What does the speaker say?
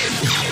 you